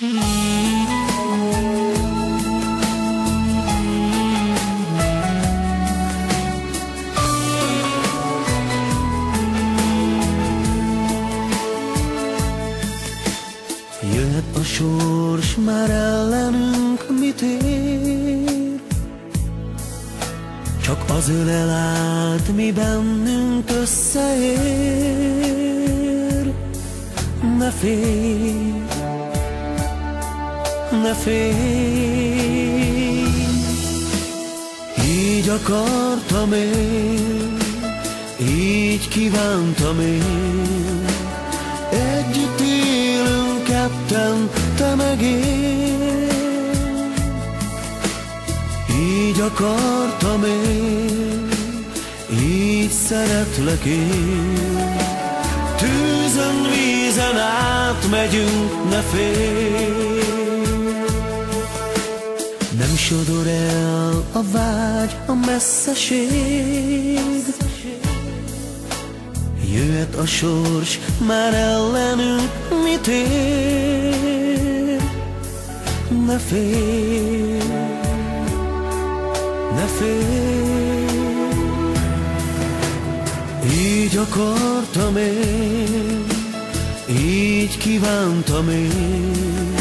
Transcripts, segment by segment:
Jöhet a sors, már ellenünk mit ér? Csak az ölel át, mi bennünk összeér. Ne félj, ne félj, így akartam én, így kívántam én, együtt élünk ketten, te meg én. Így akartam én, így szeretlek én. Tűzön, vízen átmegyünk, ne félj. Sodor el a vágy, a messzeség. Jöhet a sors, már ellenünk mit ér? Ne félj, ne félj, így akartam én, így kívántam én,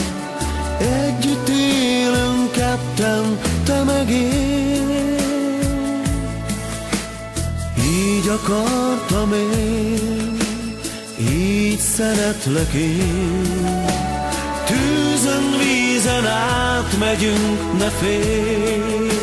akartam én, így szeretlek én. Tűzön, vízen átmegyünk, ne félj.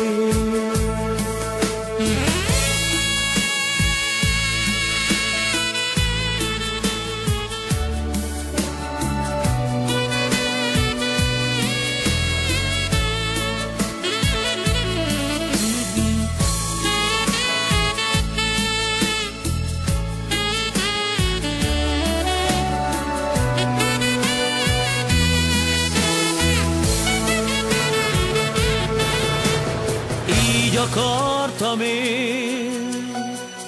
Akartam én,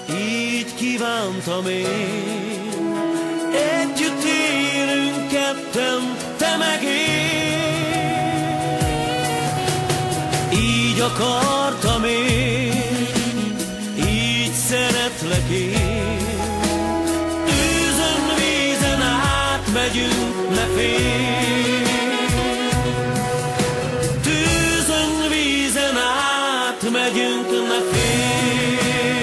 így kívántam én. Együtt élünk ketten, te meg én. Így akartam én, így szeretlek én. Tűzön, vízen átmegyünk, ne félj. nunca na fé.